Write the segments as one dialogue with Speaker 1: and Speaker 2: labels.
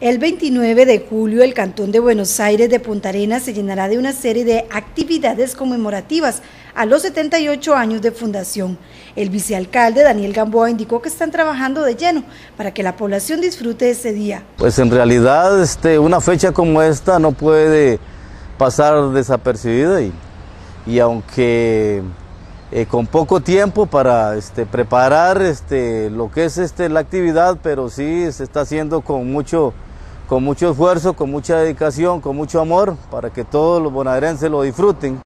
Speaker 1: El 29 de julio el Cantón de Buenos Aires de Punta Arenas se llenará de una serie de actividades conmemorativas a los 78 años de fundación. El vicealcalde Daniel Gamboa indicó que están trabajando de lleno para que la población disfrute ese día.
Speaker 2: Pues en realidad este, una fecha como esta no puede pasar desapercibida y, y aunque eh, con poco tiempo para este, preparar este, lo que es la actividad, pero sí se está haciendo con mucho con mucho esfuerzo, con mucha dedicación, con mucho amor, para que todos los bonaerenses lo disfruten.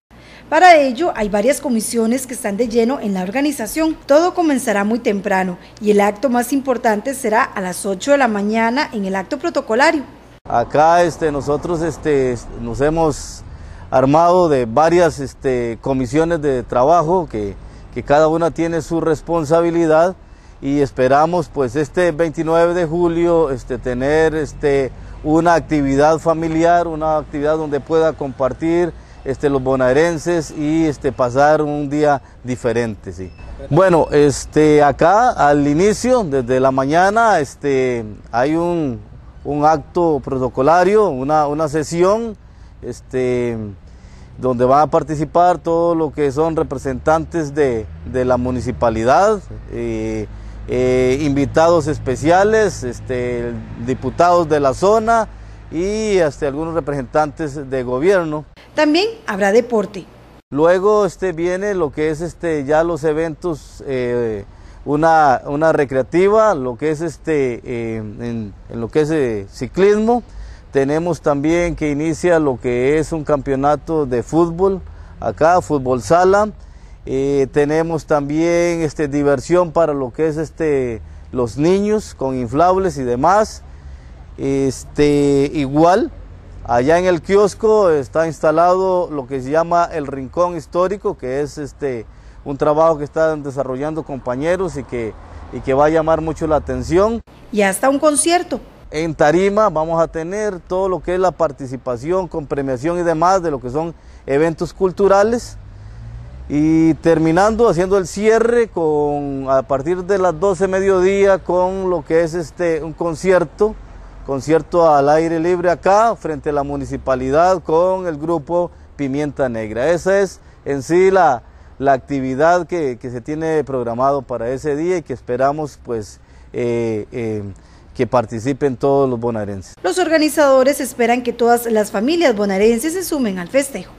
Speaker 1: Para ello, hay varias comisiones que están de lleno en la organización. Todo comenzará muy temprano y el acto más importante será a las 8 de la mañana en el acto protocolario.
Speaker 2: Acá este, nosotros este, nos hemos armado de varias este, comisiones de trabajo que, que cada una tiene su responsabilidad y esperamos pues este 29 de julio este, tener este, una actividad familiar, una actividad donde pueda compartir este, los bonaerenses y este, pasar un día diferente. Sí. Bueno, este, acá al inicio, desde la mañana, este, hay un, un acto protocolario, una, una sesión este, donde van a participar todo lo que son representantes de, de la municipalidad. Eh, eh, invitados especiales, este, diputados de la zona y hasta algunos representantes de gobierno.
Speaker 1: También habrá deporte.
Speaker 2: Luego este, viene lo que es este, ya los eventos, eh, una, una, recreativa, lo que es este, eh, en, en, lo que es ciclismo. Tenemos también que inicia lo que es un campeonato de fútbol, acá, fútbol sala. Eh, tenemos también este, diversión para lo que es este, los niños con inflables y demás. Este, igual, allá en el kiosco está instalado lo que se llama el Rincón Histórico, que es este, un trabajo que están desarrollando compañeros y que, y que va a llamar mucho la atención.
Speaker 1: Y hasta un concierto.
Speaker 2: En Tarima vamos a tener todo lo que es la participación con premiación y demás de lo que son eventos culturales y terminando haciendo el cierre con a partir de las 12 mediodía con lo que es este un concierto concierto al aire libre acá frente a la municipalidad con el grupo Pimienta Negra esa es en sí la, la actividad que, que, se tiene programado para ese día y que esperamos pues eh, eh, que participen todos los bonaerenses.
Speaker 1: Los organizadores esperan que todas las familias bonaerenses se sumen al festejo.